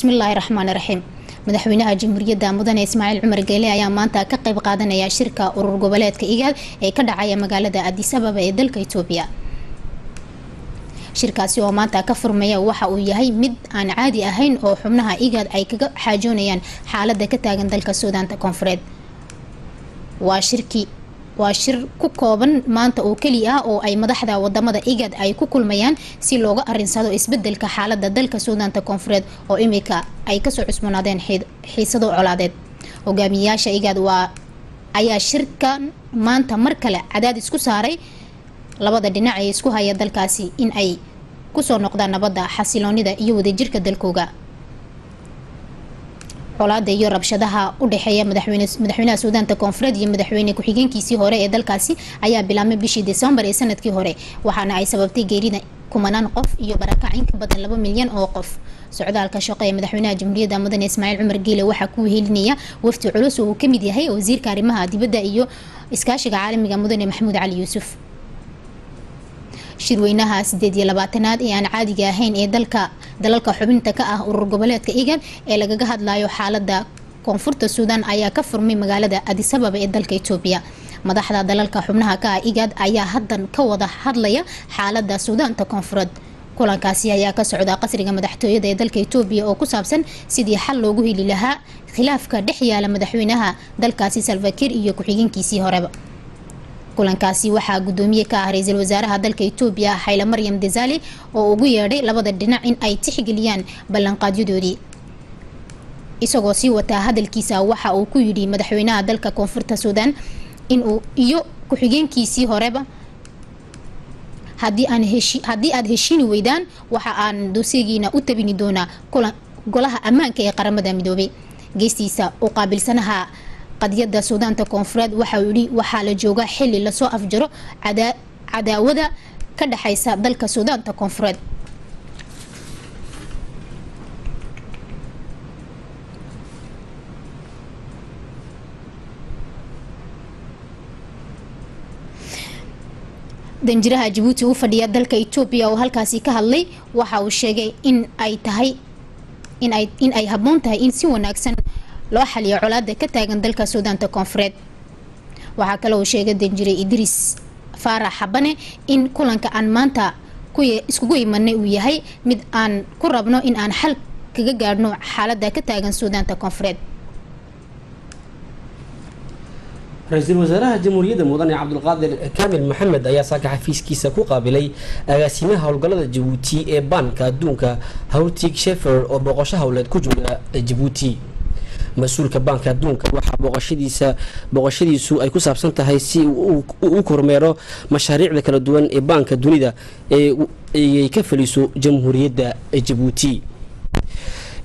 bismillaahi raxmaani raxiim madaxweynaha jamhuuriyadda mudane ismaaciil cumar geele ayaa maanta ka qayb qaadanaya shirka urur goboleedka igaad ee ka dhacaya magaalada adis ababa ee dalka itoobiya. Shirkaasi oo maanta ka furmaya waxa uu yahay mid aan caadi ahayn oo xubnaha igaad ay kaga xaajoonayaan xaalada ka taagan dalka suudaanta koonfureed. Waa shirki waa shir ku kooban maanta oo keli ah oo ay madaxda waddamada igad ay ku kulmayaan si looga arinsado isbeddelka xaalada dalka suudaanta koonfureed oo imika ay ka soo cusboonaadeen xiisado colaadeed. Hogaamiyayaasha igad waa ayaa shirkan maanta mar kale cadaadis ku saaray. Labada dhinac ee isku haya dalkaasi in ay ku soo noqdaan nabadda xasiloonida iyo wadajirka dalkooga colaada iyo rabshadaha u dhexeeya madaxweynaha suudaanta koonfureed iyo madaxweyne ku-xigeenkiisii hore ee dalkaasi ayaa bilaabmay bishii desembar ee sannadkii hore. Waxaana ay sababtay geerida kumanaan qof iyo barakac in ka badan laba milyan oo qof. Socdaalka shaqo ee madaxweynaha jamhuuriyadda mudane ismaaciil cumar geele waxaa ku wehelinaya wafdi culus oo uu ka mid yahay wasiirka arrimaha dibadda iyo iskaashiga caalamiga mudane maxamuud cali yuusuf shirweynaha sideed iyo labaatanaad ee aan caadiga ahayn ee dalka. Dalalka xubinta ka ah urur goboleedka igad ee lagaga hadlayo xaalada koonfurta suudaan ayaa ka furmay magaalada adis ababa ee dalka itoobiya. Madaxda dalalka xubnaha ka ah igad ayaa haddan ka wada hadlaya xaalada suudaanta koonfureed kulankaasi ayaa ka socda qasriga madaxtooyada ee dalka itoobiya oo ku saabsan sidii xal loogu heli lahaa khilaafka dhex yaalla madaxweynaha dalkaasi salvakir iyo ku-xigeenkiisii horeba kulankaasi waxaa gudoomiye ka ah ra'iisul wasaaraha dalka itoobiya xayle maryam desali oo ugu yeedhay labada dhinac in ay tixgeliyaan ballanqaadyadoodii isagoo sii wataa hadalkiisa waxa uu ku yidhi madaxweynaha dalka koonfurta suudaan inuu iyo ku-xigeenkiisii horeba haddii aada heshiini weydaan waxa aan dooseegiina u tabini doonaa golaha ammaanka ee qaramada midoobay. Geestiisa u qaabilsanaha qadiyada suudaanta koonfureed waxauu yihi waxaa la joogaa xili la soo afjaro cadaawada ka dhexeysa dalka suudaanta koonfureed. Danjiraha jabuuti u fadhiya dalka etoobiya oo halkaasi ka hadlay waxa uu sheegay in ay tahay in ay habboon tahay in si wanaagsan loo xaliyo colaada ka taagan dalka suudaanta koonfureed. Waxaa kale uu sheegay danjire idriis faarax xabane in kulanka aan maanta iskugu imanay uu yahay mid aan ku rabno in aan xal kaga gaadhno xaalada ka taagan suudaanta koonfureed. Ra'iisul wasaaraha jamhuuriyadda mudane cabdulqaadir kaamil maxamed ayaa saaka xafiiskiisa ku qaabilay agaasimaha howlgallada jabuuti ee baanka adduunka hawtig shefer oo booqosho howleed ku jooga jabuuti mas'uulka baanka adduunka. Waxaa booqashadiisa booqashadiisu ay ku saabsan tahay si u kormeero mashaariicda kala duwan ee baanka dunida eeay ka faliso jamhuuriyadda jabuuti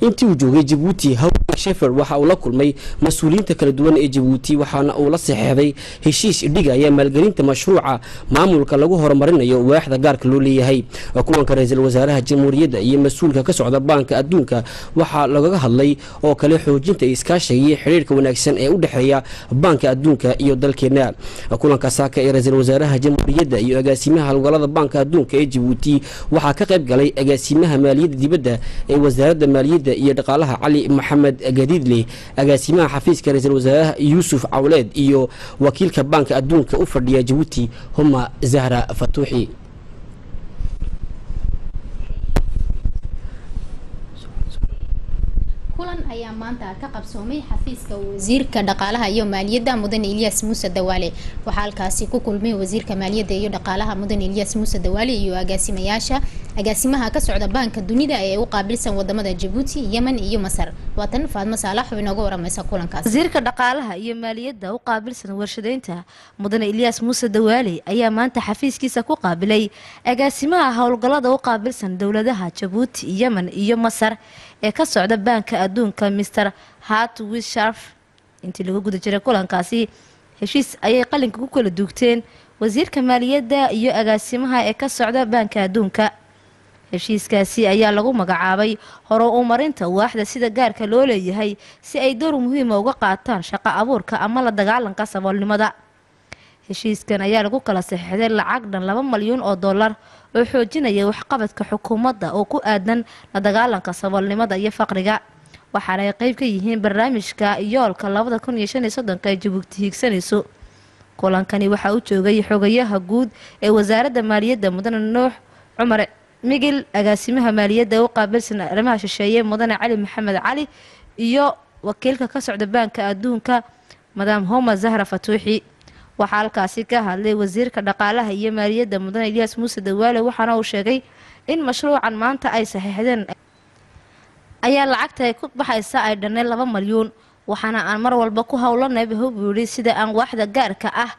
intii uu joogay jabuuti hawtig shefer waxa uu la kulmay mas'uuliyiinta kala duwan ee jabuuti waxaana uu la saxeexday heshiis dhigaya maalgelinta mashruuca maamulka lagu horumarinayo waaxda gaarka loo leeyahay. Kulanka ra'iisul wasaaraha jamhuuriyadda iyo mas'uulka ka socda baanka adduunka waxaa lagaga hadlay oo kale xoojinta iskaashiga iyo xidhiirka wanaagsan ee u dhexeeya baanka adduunka iyo dalkeena. Kulanka saaka ee ra'iisul wasaaraha jamhuuriyadda iyo agaasimaha howlgallada baanka adduunka ee jabuuti waxaa ka qayb galay agaasimaha maaliyadda dibadda ee wasaaradda maaliyadda iyo dhaqaalaha cali maxamed gadiidleh agaasimaha xafiiska ra'iisul wasaaraha yuusuf cawleed iyo wakiilka baanka adduunka u fadhiya jabuuti huma zahra fatuuxi. Kulan ayaa maanta ka qabsoomay xafiiska wasiirka dhaqaalaha iyo maaliyadda mudane ilyas muuse dawaale waxaa halkaasi ku kulmay wasiirka maaliyadda iyo dhaqaalaha mudane ilyas muuse dawaale iyo agaasimayaasha agaasimaha ka socda baanka dunida ee u qaabilsan waddamada jabuuti yemen iyo masar. Waatan faadmo saalax oo inooga waramaysa kulankaas. Wasiirka dhaqaalaha iyo maaliyadda u qaabilsan warshadeynta mudane ilyas muuse dawaale ayaa maanta xafiiskiisa ku qaabilay agaasimaha howlgallada u qaabilsan dowladaha jabuuti yemen iyo masar ee ka socda baanka adduunka mister hart wisharf intii lagu guda jiray kulankaasi heshiis ayay qalinka ku kala duugteen. Wasiirka maaliyadda iyo agaasimaha ee ka socda baanka adduunka heshiiskaasi ayaa lagu magacaabay hore u marinta waaxda sida gaarka loo leeyahay si ay door muhiima uga qaataan shaqo abuurka ama la dagaalanka saboolnimada. Heshiiskan ayaa lagu kala saxiixday lacag dhan laba malyuun oo dollar oo xoojinaya waxqabadka xukuumadda oo ku aadan la dagaalanka saboolnimada iyo faqriga. Waxaana ay qeyb ka yihiin barnaamijka yoolka labada kun iyo shan iyo soddonka ay jabuuti hiigsanayso kulankani waxaa u joogay xogayaha guud ee wasaaradda maaliyadda mudane nuux cumar migil agaasimaha maaliyadda u qaabilsan arrimaha shisheeye mudane cali maxamed cali iyo wakiilka ka socda baanka adduunka madaam homa zahra fatuuxi. Waxaa halkaasi ka hadlay wasiirka dhaqaalaha iyo maaliyadda mudane ilyaas muuse dawaale waxaana uu sheegay in mashruucan maanta ay saxiixdeen ayaa lacagta ay ku baxaysa ay dhaneen laba malyuun waxaana aan mar walba ku howlanayba hubuu yidhi sida aan waaxda gaarka ah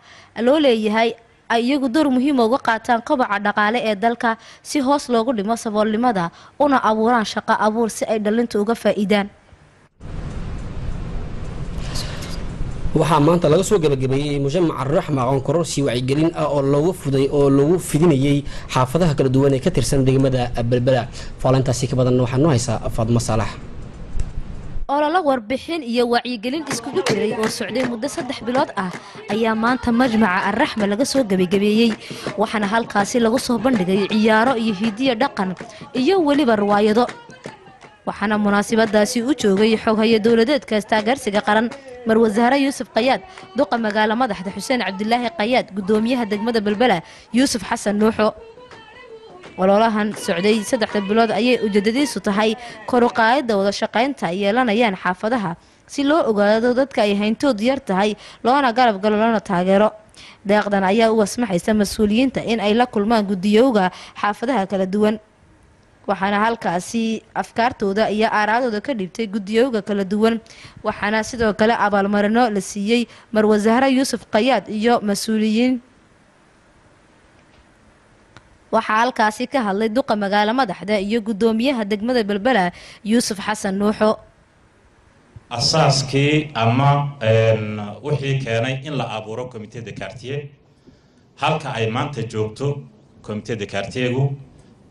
loo leeyahay ay iyagu door muhiima uga qaataan kobaca dhaqaale ee dalka si hoos loogu dhimo saboolnimada una abuuraan shaqo abuur si ay dhalinta uga faa-iidaan. Waxaa maanta laga soo gabagabeeyey mujamaca raxma aqoon kororsi wacyigelin ah oo loogu fuday oo lagu fidinayey xaafadaha kala duwan ee ka tirsan degmada belbela faalintaasi ka badan waxaa noo haysaa faadmo saalax ololo warbixin iyo wacyigelin iskugu jiray oo socday muddo saddex bilood ah ayaa maanta majmaca arraxma laga soo gebagabeeyey waxaana halkaasi lagu soo bandhigay ciyaaro iyo hidiyo dhaqan iyo weliba riwaayado waxaana munaasabadaasi u joogay xoghayo dowladeedka taageersiga qaran marwasaare yuusuf kayaad duqa magaalo madaxda xuseen cabdilaahi kayaad gudoomiyaha degmada belbela yuusuf xasan nuuxo ololahan socday saddexda bilood ayay ujeedadiisu tahay. Koruqaayada wada shaqaynta ay yeelanayaan xaafadaha. Si loo ogaado dadka ay hayntoodu yar tahay loona garab galo loona taageero. Deeqdan ayaa u wasmaxaysa mas'uuliyiinta in ay la kulmaan gudiyowga xaafadaha kala duwan. Waxaana halkaasi afkaartooda iyo aaraadooda ka dhibtay gudiyowga kala duwan. Waxaana sidoo kale abaalmarino la siiyey marwasaare yuusuf kayaad iyo mas'uuliyiin waxaa halkaasi ka hadlay duqa magaalo madaxda iyo gudoomiyaha degmada belbela yuusuf xasan nuuxo. Asaaskii ama wixii keenay in la abuuro comite de quartier. Halka ay maanta joogto comite de quartiergu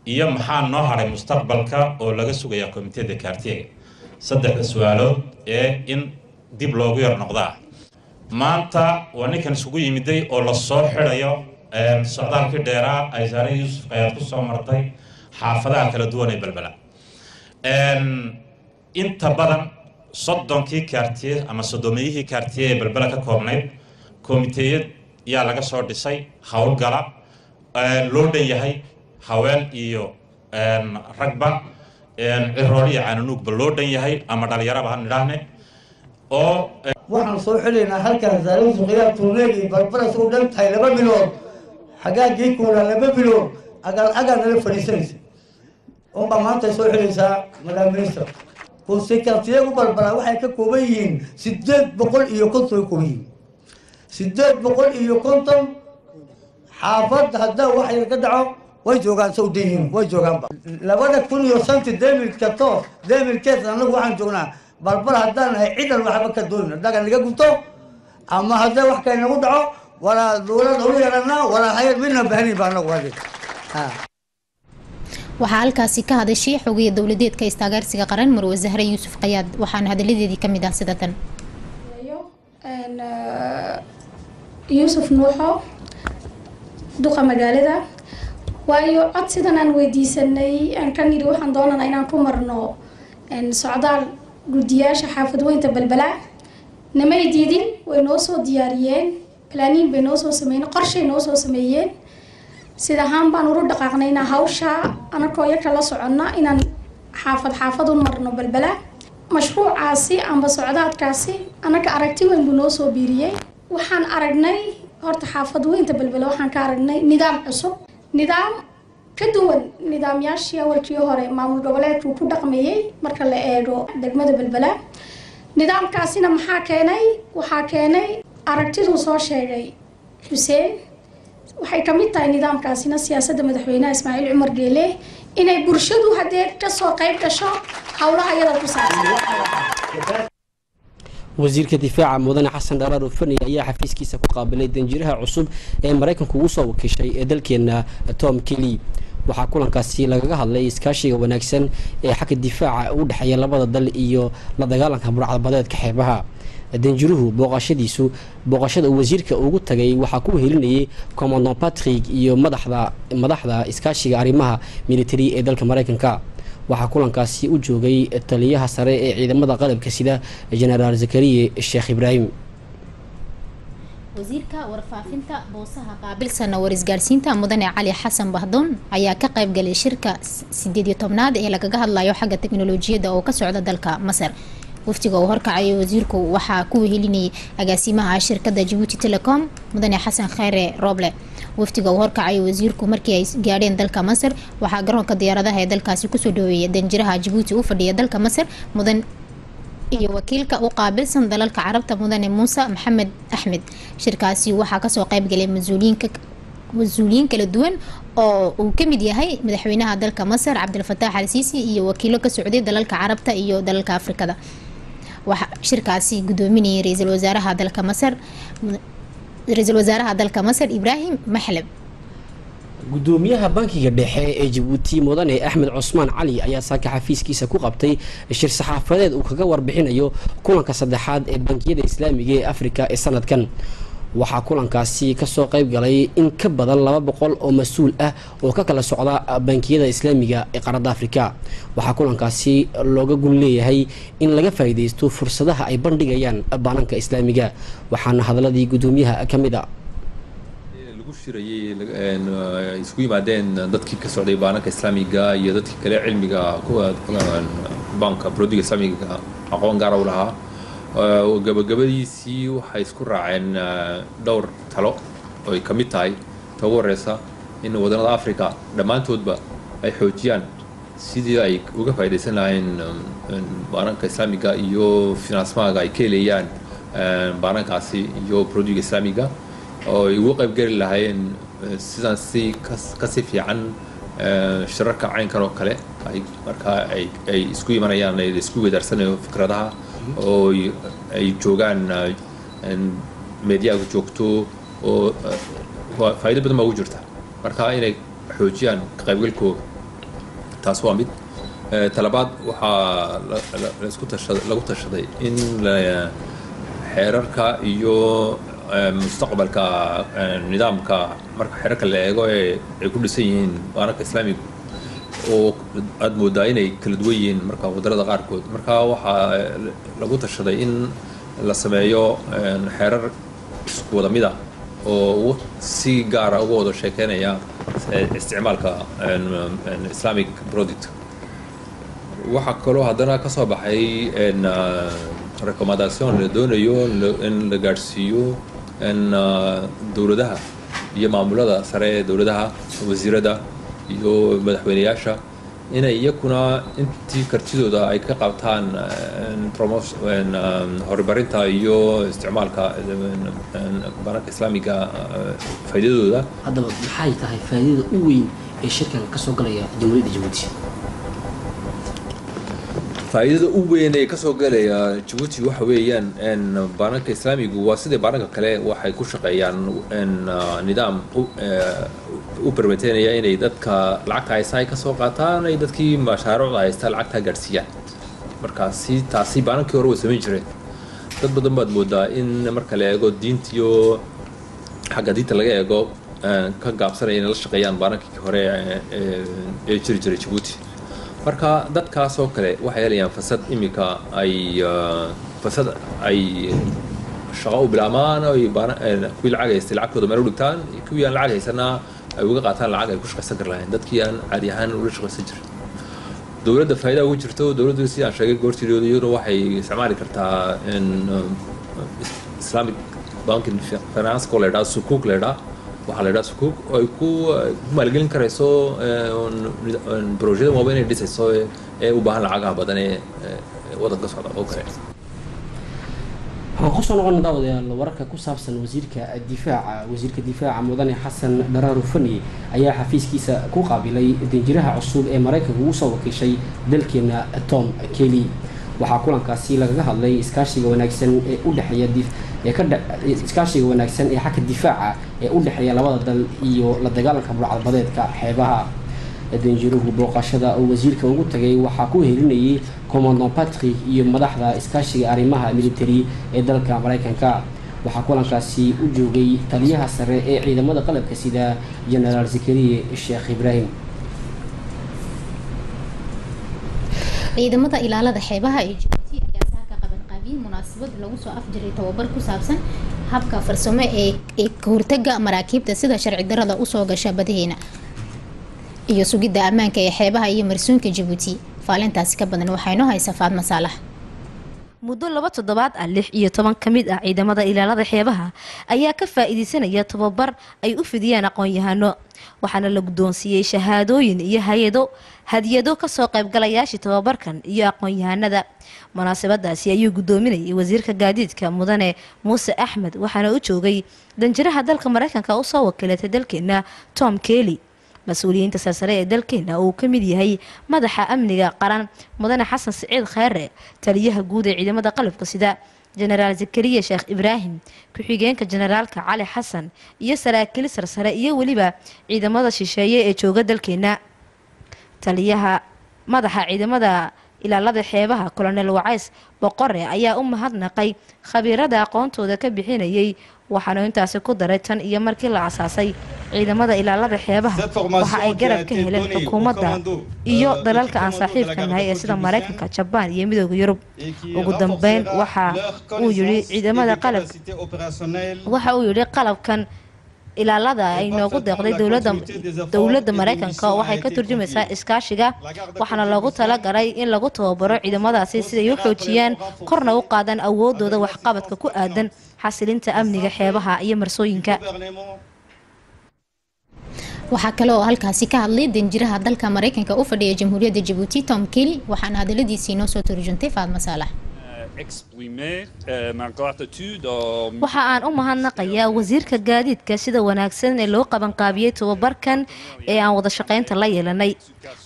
iyo maxaa noo hadhay mustaqbalka oo laga sugaya comite de quartierga saddexda su'aalood ee in dib loogu yar noqdaa. Maanta waa ninkan isugu yimiday oo la soo xidhayo socdaalkii dheeraa ay saare yuusuf ayaad ku soo martay xaafadaha kala duwan ee belbela inta badan soddonkii kaartiye ama soddomiyihii kaartiye ee belbela ka koobnayd komiteyad yaa laga soo dhisay howlgala loo dhan yahay haween iyo ragba cirool iyo cananuugba loo dhan yahay ama dhalinyaraba ha nidhaahne oo waxaan soo xelaynaa halkan saarusuqyaa turneegi barbaras u dhan tahay laba bilood xagaagii kuula laba bilood agaan agaa nala fadhiisanaysa unbaa maanta soo xelaysaa madam minister. Konsekartiyagu balbalaa waxay ka kooban yihiin sideed boqol iyo konton kooban yihiin sideed boqol iyo konton xaafad haddaa wax yar ka dhaco way joogaan sa udan yihiin way joogaanba labada kun iyo shanti demil katos demil kes anagu waxaan joognaa. Balbal haddaan nahay cidan waxba ka doonin haddaga naga gubto ama hadda wax kale nagu dhaco walaa dowlad ulu yeelanaa walaa hayad midna bahnin baa anagu hadi waxaa halkaasi ka hadashay xogiya dowladeedka istaageersiga qaran marwasahre yuusuf kayaad waxaana hadaladeedii ka mid ah sida tan yuusuf nuuxo duqa magaalada. Waayo cod sidan aan weydiisanay aan ka nidhi waxaan doonanaa inaan ku marno socdaal guddiyaasha xaafadweynta balbalaa namay diidin way noo soo diyaariyeen balaanin bay noo soo sameeyeen qorshay noo soo sameeyeen. Sida ahaan baan uru dhaqaaqnaynaa hawsha anakoo yarka la soconna inaan xaafad xaafad u marno balbalaa mashruucaasi amba socdaadkaasi anaka aragti weyn buu noo biiriyey. Waxaan aragnay horta xaafadweynta balbala waxaan ka aragnay nidaam cusub. Nidaam ka duwan nidaamyaashii awalkii hore maamul goboleedkuu ku dhaqmayey marka la eego degmada belbela nidaamkaasina maxaa keenay? Waxaa keenay aragtiduu soo sheegay xuseen waxay ka mid tahay nidaamkaasina siyaasadda madaxweynaha ismaaciil cumar geele inay bulshadu haddee ka soo qayb gasho howlaha iyada ku saabsan. Wasiirka difaaca mudane xasan dharaar ufani ayaa xafiiskiisa ku qaabilay danjiraha cusub ee maraykanku ugu soo wakiishay ee dalkeena tom kelly. Waxaa kulankaasi lagaga hadlay iskaashiga wanaagsan ee xagga difaaca u dhexeeya labada dal iyo la dagaalanka burcadbadeedka xeebaha danjiruhu booqashadiisu booqashada wasiirka ugu tagay waxaa ku helinayay commandant patrick iyo madaxda madaxda iskaashiga arrimaha military ee dalka mareykanka. Waxaa kulankaasi u joogay taliyaha sare ee ciidamada qalabka sida genaraal zakariye sheekh ibraahim wasiirka warfaafinta boosaha qaabilsana warisgaarsiinta mudane cali xasan bahdoon ayaa ka qaybgalay shirka sideed iyo tobnaad ee lagaga hadlayo xagga teknolojiyadda oo ka socda dalka masar waftiga uu horkacayay wasiirku waxaa ku wehelinayay agaasimaha shirkadda jabuuti telecom mudane xasan kheyre roble. Waftiga uu horkacayay wasiirku markii ay gaadheen dalka masar waxaa garoonka diyaaradaha ee dalkaasi ku soo dhaweeyay danjiraha jabuuti u fadhiya dalka masar mudan iyo wakiilka u qaabilsan dalalka carabta mudane muuse maxamed axmed. Shirkaasi waxaa ka soo qaybgalay mas'uuliyiinka mas'uuliyiin kala duwan oo uu ka mid yahay madaxweynaha dalka masar cabdilfataax al siisi iyo wakiilo ka socday dalalka carabta iyo dalalka afrikada shirkaasi gudoominayay ra'iisul wasaaraha dalka masar ra'iisul wasaaraha dalka masar ibraahim maxleb gudoomiyaha bankiga dhexe ee jabuuti mudane axmed cusmaan cali ayaa saaka xafiiskiisa ku qabtay shir saxaafadeed uu kaga warbixinayo kulanka saddexaad ee bankiyada islaamiga ee afrika ee sanadkan waxaa kulankaasi ka soo qayb galay in ka badan laba boqol oo mas'uul ah oo ka kala socda bankiyada islaamiga ee qaaradda afrika. Waxaa kulankaasi looga gun leeyahay in laga faa'iideysto fursadaha ay bandhigayaan baananka islaamiga waxaana hadaladii gudoomiyaha ka mid a. Isugu yimaadeen dadkii ka socday baananka islaamiga iyo dadkii kale cilmiga banka brodiga islaamiga aqoon gaara u lahaa gabagabadiisii waxay isku raaceen dhowr talo oo ka mid tahay. Ta ugu horeysa in wadannada africa dhammaantoodba ay xoojiyaan sidii ay uga faa'iidaysan lahayn baananka islaamiga iyo finansmaaga ay ka heleeyaan baanankaasi iyo brodiga islaamiga oo ay ugu qaybgeli lahaayeen sidan si ka sii fiican shirarka caynkan oo kale ay ay isku imanayaan ay isku weedaarsanayo fikradaha oo ay joogaan meediyaga joogto oo faa'iido badan baa ugu jirta. Marka inay xoojiyaan ka qaybgalkooda taas waa mid. Talabaad waxaa lagu tashaday in xeerarka iyo mustaqbalka nidaamka marka xeerarka la eego ee ay ku dhisan yihiin baananka islaamigu oo aada moodaa inay kala duwan yihiin marka waddanada qaarkood. Marka waxaa lagu tashaday in la sameeyo xeerar isku wada mid ah oo si gaara uga wada sheekeynaya isticmaalka islamic product. Waxaa kaloo haddana ka baxay recommendation la doonayo in la gaadhsiiyo dowladaha iyo maamulada sare ee dowladaha wasiirada iyo madaxweyneyaasha inay iyakuna intii kartidooda ay ka qabtaan horumarinta iyo isticmaalka baananka islaamiga faa'iidadooda. Haddaba maxay tahay faa'iidada u weyn ee shirkan ka soo galaya jamhuuriyadda jabuuti faa'iidada u weyn ee ka soo galaya jabuuti waxa weeyaan baananka islaamigu waa sidai baananka kale waxay ku shaqeeyaan nidaam u barmeteynaya inay dadka lacagta haysta ay ka soo qaataan ay dadkii mashaariicda haysta lacagta gaadhsiiyaan marka si taasi baanankii hore way samayn jireen. Dad badan baad moodaa in marka la eego diintiyo xagga diinta laga eego ka gaabsanaya inay la shaqeeyaan baanankii hore ee jiri jiray jabuuti marka dadkaas oo kale waxay helayaan fasad iminka ay fasad ay shaqo u bilaabmaan kuwii lacag haystay lacagtooda meel u dhigtaan kuwii aan lacag haysanaa ay uga qaataan lacag ay ku shaqaysan kar lahayn dadkii aan caadi ahaan ula shaqaysan jirin dowladda faa'iida ugu jirto dowladdu si aan sheegay goortideedu iyaduna waxay isticmaali kartaa islamic banking finance oo la yidhaha sukuuk la yidhaha waxaa la yidhaha sukuuk oo ay ku maalgelin karayso projeda waaba inay dhisayso ee u baahan lacagaha badan ee waddanka socda oo kale waxaan ku soo noqon daawadayaal wararka ku saabsan wasiirka difaaca wasiirka difaaca mudane xasan dharaaru fani ayaa xafiiskiisa ku qaabilay danjiraha cusub ee maraykanka ugu soo wakiishay dalkeena tom kelly waxaa kulankaasi lagaga hadlay iskaashiga wanaagsan ee u dhexeeya ee ka iskaashiga wanaagsan ee xagga difaaca ee u dhexeeya labada dal iyo la dagaalanka burcadbadeedka xeebaha. Danjiruhu booqashada oo wasiirka ugu tagay waxaa ku helinayay commandant patrick iyo madaxda iskaashiga arrimaha military ee dalka maraykanka. Waxaa kulankaasi u joogay taliyaha sare ee ciidamada qalabka sida genaraal zakariye sheekh ibraahim ciidamada ilaalada xeebaha ee jibuuti ayaa saaka qabanqaabiyey munaasabad lagu soo afjiray tababar ku saabsan habka farsamo ee ee ka hortaga maraakiibta sida sharci darada u soo gasha badaheena iyo sugidda ammaanka ee xeebaha iyo marsuunka jibuuti faalintaasi ka badan waxaa inoo haysa faadma saalax muddo laba toddobaad ah lix iyo toban ka mid ah ciidamada ilaalada xeebaha ayaa ka faa-iideysanaya tababar ay u fidiyeen aqoon-yahano waxaana la guddoonsiiyey shahaadooyin iyo hay'ado hadiyado ka soo qaybgalayaashii tababarkan iyo aqoon-yahanada munaasabadaasi ayuu guddoominayay wasiirka gaadiidka mudane muuse axmed waxaana u joogay danjiraha dalka mareykanka u soo wakiilatay dalkeena tom kelly mas'uuliyiinta sarsare ee dalkeena uu ka mid yahay madaxa amniga qaran mudane xasan siciid kheere taliyaha guud ee ciidamada qalabka sida jenaraal zakariya sheekh ibraahim ku-xigeenka jenaraalka cali xasan iyo saraakiil sarsare iyo weliba ciidamada shisheeye ee jooga dalkeena. Taliyaha madaxa ciidamada ilaalada xeebaha colonel wacays boqore ayaa u mahadnaqay khabiirada aqoontooda ka bixinayay waxaanu intaasi ku daray tan iyo markii la asaasay ciidamada ilaalada xeebaha waxa ay garab ka heleen xukuumadda iyo dalalka aan saaxiibka nahay ee sida maraykanka jabaan iyo midooda yurub. Ugu dambeyn waxa uu yidhi ciidamada qalab waxa uu yidhi qalabkan ilaalada ay noogu deeqday dowladda dowladda maraykanka. waxay ka turjumaysaa iskaashiga. Waxaana loogu talagalay in lagu tababaro ciidamadaasi siday u xoojiyaan korna u qaadaan awoodooda waxqabadka ku aadan xasilinta amniga xeebaha iyo marsooyinka. Waxaa kale oo halkaasi ka hadlay danjiraha dalka maraykanka u fadhiya jamhuuriyadda jabuuti tom kelly waxaana hadaladiisii noo soo turjuntay faadma saalax waxa aan u mahadnaqayaa wasiirka gaadiidka sida wanaagsan ee loo qabanqaabiyey tababarkan ee aan wada shaqaynta la yeelanay.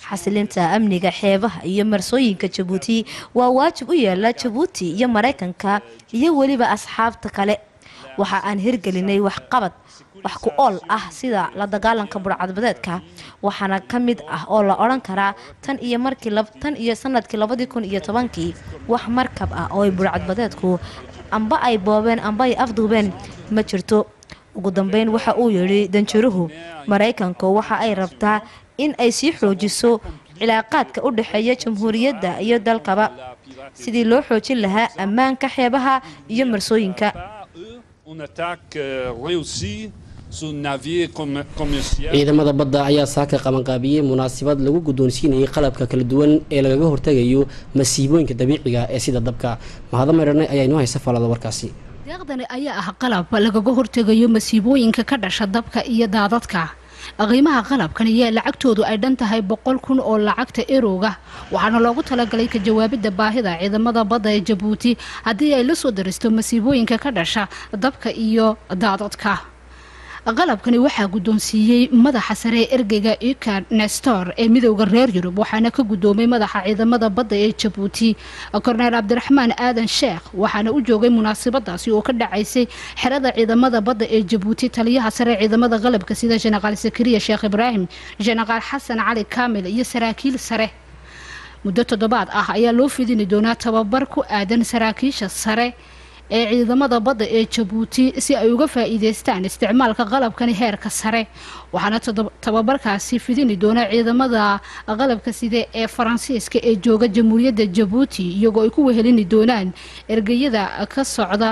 Xasilinta amniga xeebaha iyo marsooyinka jabuuti waa waajib u yaalla jabuuti iyo maraykanka iyo weliba asxaabta kale. Waxa aan hirgelinay waxqabad wax ku ool ah sida la dagaalanka burcadbadeedka. Waxaana ka mid ah oo la odhan karaa tan iyo markii tan iyo sannadkii labadii kun iyo tobankii wax markab ah oo ay burcadbadeedku amba ay boobeen amba ay afduubeen. Ma jirto. Ugu dambeyn waxa uu yidhi danjiruhu maraykanku waxa ay rabtaa in ay sii xoojiso cilaaqaadka u dhexeeya jamhuuriyadda iyo dalkaba. Sidii loo xoojin lahaa ammaanka xeebaha iyo marsooyinka ciidamada badda ayaa saaka qabanqaabiyey munaasabad lagu guddoonsiinayay qalabka kala duwan ee lagaga hortagayo masiibooyinka dabiiciga ee sida dabka. Maydhanay ayaa inoo haysa falada warkaasi. Deeqdani ayaa ah qalab lagaga hortegayo masiibooyinka ka dhasha dabka iyo daadadka. Qiimaha qalabkan ayaa lacagtoodu ay dhan tahay boqol kun oo lacagta erowga waxaana loogu talagalay ka jawaabidda baahida ciidamada badda ee jabuuti haddii ay la soo daristo masiibooyinka ka dhasha dabka iyo daadadka qalabkani waxaa guddoonsiiyey madaxa sare ergeyga ika nestor ee midowda reer yurub waxaana ka guddoomay madaxa ciidamada badda ee jabuuti. Korneyl cabdiraxmaan aadan sheekh waxaana u joogay munaasabadaasi oo ka dhacaysay xerada ciidamada badda ee jabuuti taliyaha sare ciidamada qalabka sida jenaraal zakariya sheekh ibraahim jenaraal xasan cali kaamil iyo saraakiil sare. Muddo toddobaad ah ayaa loo fidini doonaa tababar ku aadan saraakiisha sare ee ciidamada badda ee jabuuti si ay uga faa-iideystaan isticmaalka qalabkani heerka sare. Waxaana tababarkaasi fidini doona ciidamada qalabka side ee faransiiska ee jooga jamhuuriyadda jabuuti iyagoo ay ku wehelini doonaan ergeyada ka socda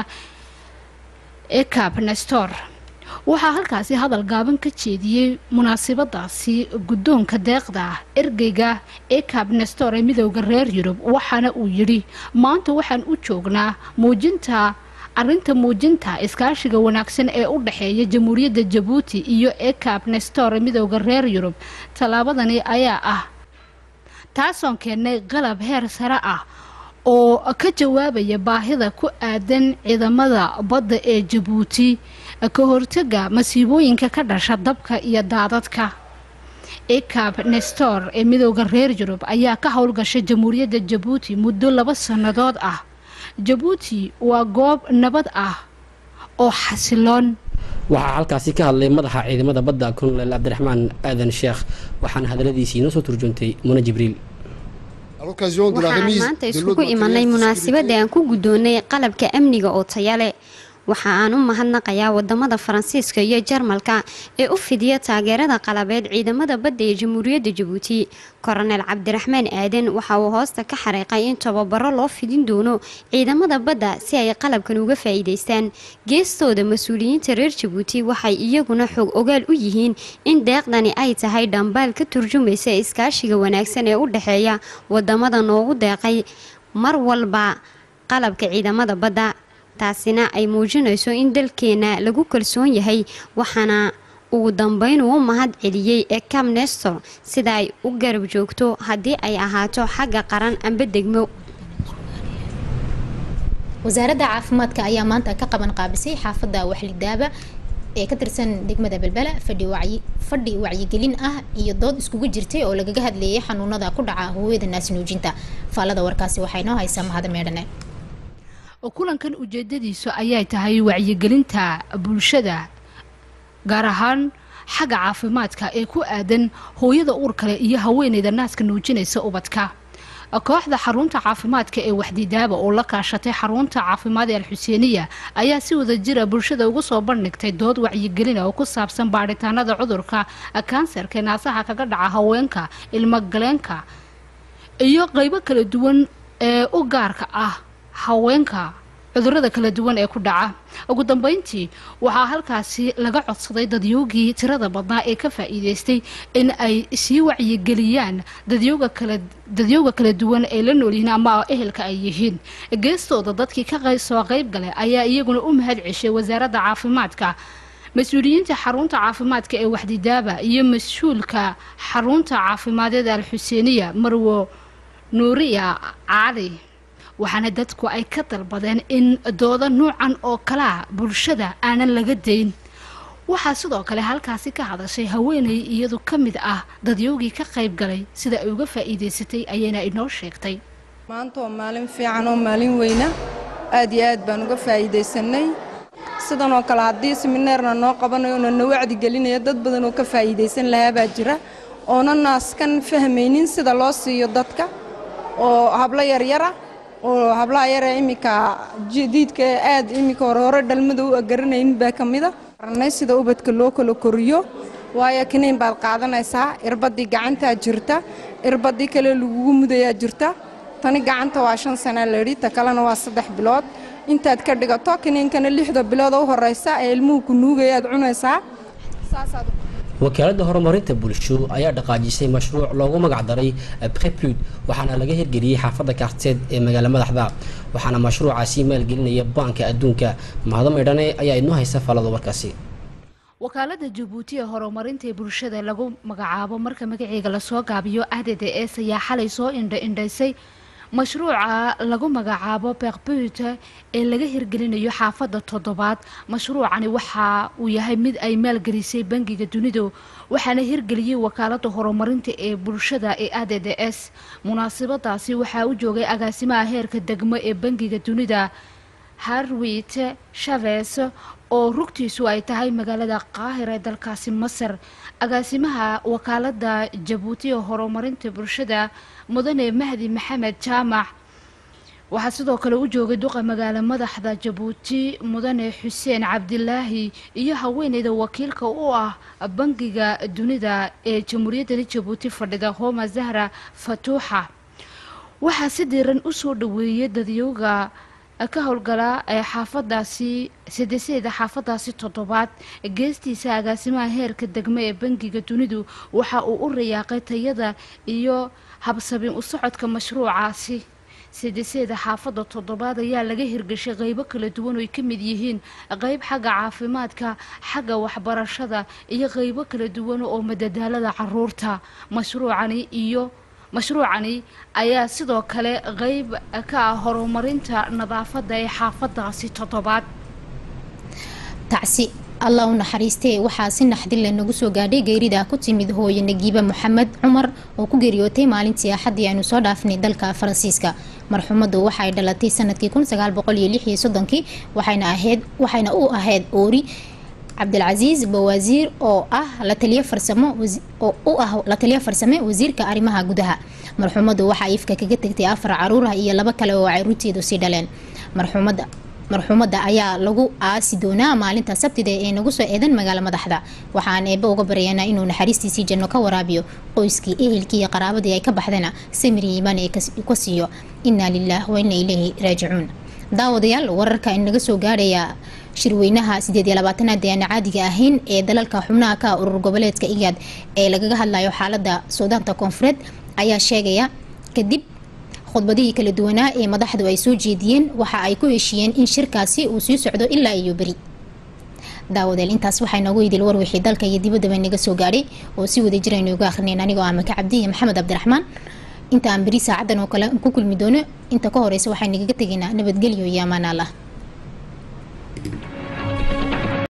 ecab nestor waxaa halkaasi hadal gaaban ka jeediyey munaasabadaasi guddoonka deeqda ergeyga ecab nestor ee midowda reer yurub waxaana uu yidhi maanta waxaan u joognaa muujinta arinta muujinta iskaashiga wanaagsan ee u dhexeeya jamhuuriyadda jabuuti iyo ecab nestor ee midowda reer yurub. Tallaabadani ayaa ah taasoon keennay qalab heer sare ah oo ka jawaabaya baahida ku aadan ciidamada badda ee jabuuti ka hortaga masiibooyinka ka dhasha dabka iyo daadadka. Ecab nestor ee midowda reer yurub ayaa ka howlgashay jamhuuriyadda jabuuti muddo laba sannadood ah. Jabuuti waa goob nabad ah oo xasiloon. Waxaa halkaasi ka hadlay madaxa ciidamada badda kolonel cabdiraxmaan aadan sheekh waxaana hadaladiisii inoo soo turjuntay muna jibriil. Waxaan maanta iskugu imanay munaasabadda aan ku guddoonnay qalabka amniga oo taya leh waxa aan u mahadnaqayaa waddamada faransiiska iyo jarmalka ee u fidiya taageerada qalabeed ciidamada badda ee jamhuuriyadda jabuuti. Koronel cabdiraxmaan aadan waxa uu hoosta ka xariiqay in tababaro loo fidin doono ciidamada badda si ay qalabkan uga faa'iidaystaan. Geestooda mas'uuliyiinta reer jabuuti waxay iyaguna xog ogaal u yihiin in deeqdani ay tahay dhambaal ka turjumaysa iskaashiga wanaagsan ee u dhexeeya waddamada noogu deeqay. Mar walba qalabka ciidamada badda taasina ay muujinayso in dalkeena lagu kalsoon yahay waxaana ugu dambeyn uu mahad celiyey ee cam nestor. Sida ay u garab joogto haddii ay ahaato xagga qaran amba degmo. Wasaaradda caafimaadka ayaa maanta ka qaban qaabisay xaafadda waxlidaaba ee ka tirsan degmada belbela fadhi wacyi fadhi wacyigelin ah iyo dood iskugu jirtay oo lagaga hadleeyay xanuunada ku dhaca hooyada naasnuujinta faalada warkaasi waxay noo haysaa mahad meedhane kulankan ujeedadiisu ayay tahay wacyigelinta bulshada gaar ahaan xagga caafimaadka ee ku aadan hooyada uurkale iyo haweeneyda naaska nuujinaysa ubadka. Kooxda xarunta caafimaadka ee waxdidaaba oo la kaashatay xarunta caafimaad ee alxuseeniya ayaa si wada jira bulshada ugu soo bandhigtay dood wacyigelina oo ku saabsan baadhitaanada cudurka kansarka naasaha kaga dhaca haweenka ilmogaleenka iyo qeybo kala duwan ee u gaarka ah haweenka cudurrada kala duwan ee ku dhaca. Ugu dambeyntii waxaa halkaasi laga codsaday dadyoogii tirada badnaa ee ka faa'iideystay in ay sii wacyigeliyaan dadyooga kala duwan ee la noolyihiin ama ehelka ay yihiin. Geestooda dadkii ka soo qayb galay ayaa iyaguna u mahad ceshay wasaaradda caafimaadka mas'uuliyiinta xarunta caafimaadka ee waxdidaaba iyo mas'uulka xarunta caafimaadada alxuseeniya marwo nuuriya cali waxaana dadku ay ka dalbadeen in dooda nuucan oo kalea bulshada aanan laga dayn. Waxaa sidoo kale halkaasi ka hadashay haweeney iyadu ka mid ah dadyoogii ka qayb galay sida ay uga faa'iidaysatay ayayna inoo sheegtay. Maanta waa maalin fiican oo maalin weyna. Aad iyo aad baan uga faa'iidaysanay sidan oo kale haddii simineerna noo qabanayo ona na wacdi gelinaya dad badan oo ka faa'iidaysan lahaa baa jira. Oona naaskan fahmaynin sida loo siiyo dadka oo hablo yaryara oo hablaha yaree iminka jadiidka aad iminka hore hore dhalmada u agaranaynin baa ka mida. Ranay sida ubadka loo kala koriyo waayo kiniin baad qaadanaysaa irbadii gacantaa jirta irbadii kale lagugu mudayaa jirta. Tani gacanta waa shan sana layidhi ta kalena waa saddex bilood. Intaad ka dhigato kiniinkana lixda bilood u horeysa ee ilmuhu ku nuugayaad cunaysaa wakaaladda horumarinta bulsho ayaa dhaqaajisay mashruuc loogu magac daray preplud waxaana laga hirgeliyey xaafadda kaarteed ee magaala madaxda. Waxaana mashruucaasi maalgelinaya baanka adduunka. Mahado maydhane ayaa inoo haysa falada warkaasi. Wakaalada jabuuti ee horumarinta bulshada lagu magacaabo marka magaceega la soo gaabiyo add s ayaa xalay soo indha mashruuca lagu magacaabo beqbut ee laga hirgelinayo xaafadda toddobaad. Mashruucani waxa uu yahay mid ay maalgelisay bangiga dunidu waxaana hirgeliyey wakaalada horumarinta ee bulshada ee add s. Munaasabadaasi waxaa u joogay agaasimaha heerka degmo ee bangiga dunida. Harwit shaves oo rugtiisu ay tahay magaalada qaahir ee dalkaasi masar. Agaasimaha wakaalada jabuuti ee horumarinta bulshada mudane mahdi maxamed jaamac. Waxaa sidoo kale u joogay duqa magaalo madaxda jabuuti mudane xuseen cabdilaahi iyo haweeneyda wakiilka u ah bangiga dunida ee jamhuuriyaddani jabuuti fadhida homa zahra fatuuxa. Waxaa si diiran u soo dhaweeyay dadyooga ka howlgala ee xaafadaasi sideseeda xaafadaasi toddobaad. Geestiisa agaasimaha heerka degmo ee bangiga dunidu waxa uu u rayaaqay tayada iyo habsabin u socodka mashruucaasi. Sideseeda xaafadda toddobaad ayaa laga hirgashay qeybo kala duwan oo ay ka mid yihiin qeyb xagga caafimaadka xagga waxbarashada iyo qeybo kala duwan oo madadaalada carruurta mashruucani iyo mashruucani ayaa sidoo kale qeyb ka ah horumarinta nadaafadda ee xaafadaasi toddobaad. Tacsi allah u naxariistee waxaa si naxdinle nagu soo gaadhay geerida ku timid hooye nagiibe moxamed cumar oo ku geeriyootay maalintii axaddii aynu soo dhaafnay dalka faransiiska. Marxuumadu waxay dhalatay sannadkii waxayna u ahayd oori cabdilcasiis bawaasiir oo ah la taliyo farsamo u ah la taliyo farsame wasiirka arrimaha gudaha. Marxuumadu waxaa ifka kaga tegtay afar caruurah iyo laba kale oo caruurteedu sii dhaleen. Marxuumada marxuumada ayaa lagu aasi doonaa maalinta sabtida ee nagu soo eedan magaalo madaxda. Waxaan eebbe uga baryaynaa inuu naxariistiisii janno ka waraabiyo qoyskii ehelkii iyo qaraabadii ay ka baxdana samiri iimaan ee ka siiyo. Inaa lilaah wa ina ileyhi raajicuun. Daawadayaal wararka inaga soo gaadhaya shirweynaha sideed iyo labaatanaad ee caadiga ahayn ee dalalka xubnaha ka urur goboleedka igaad ee lagaga hadlayo xaalada suudaanta koonfureed ayaa sheegaya kadib khudbadihii kala duwanaa ee madaxdu ay soo jeediyeen waxa ay ku heshiiyeen in shirkaasi uu sii socdo ilaa iyo beri. Daawadeel intaas waxaa inoogu idil warwixii dalka iyo dibaddaba inaga soo gaadhay oo si wada jira aynu uga akhrineen. Anigoo ah maka cabdi iyo maxamed cabdiraxmaan inta aan beri saacadan oo kale ku kulmi doono. Inta ka horeysa waxaa nagaga tegaynaa nabadgelyo iyo amaan allah